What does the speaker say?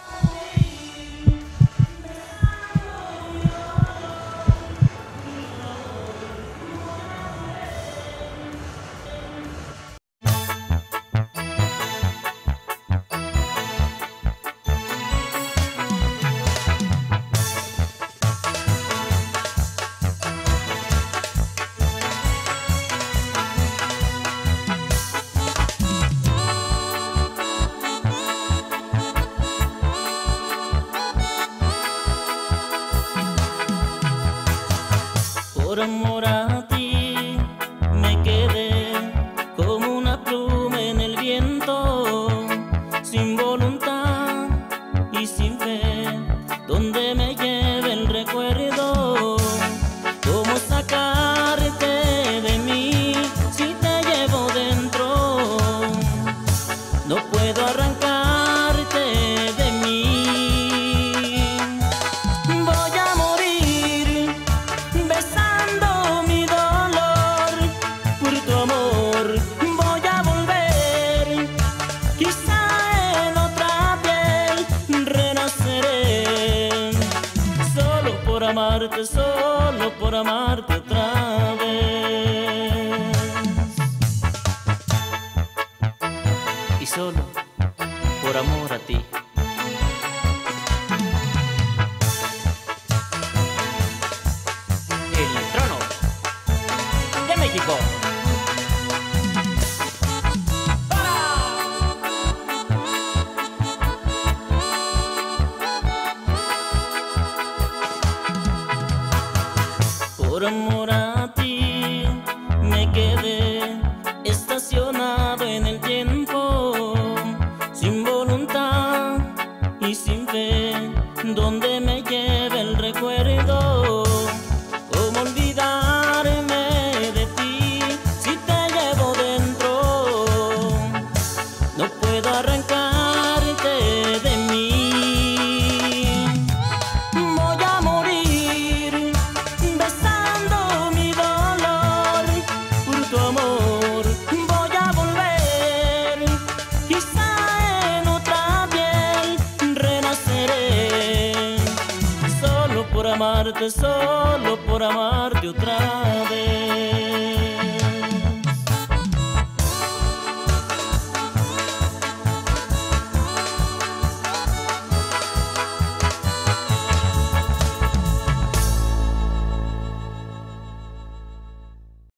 Yeah. Por amor a ti. Me quedé como una pluma en el viento, sin voluntad y sin fe, donde quizá en otra piel renaceré. Solo por amarte, solo por amarte otra vez. Y solo por amor a ti. El trono de México. Por amor amarte, solo por amarte otra vez.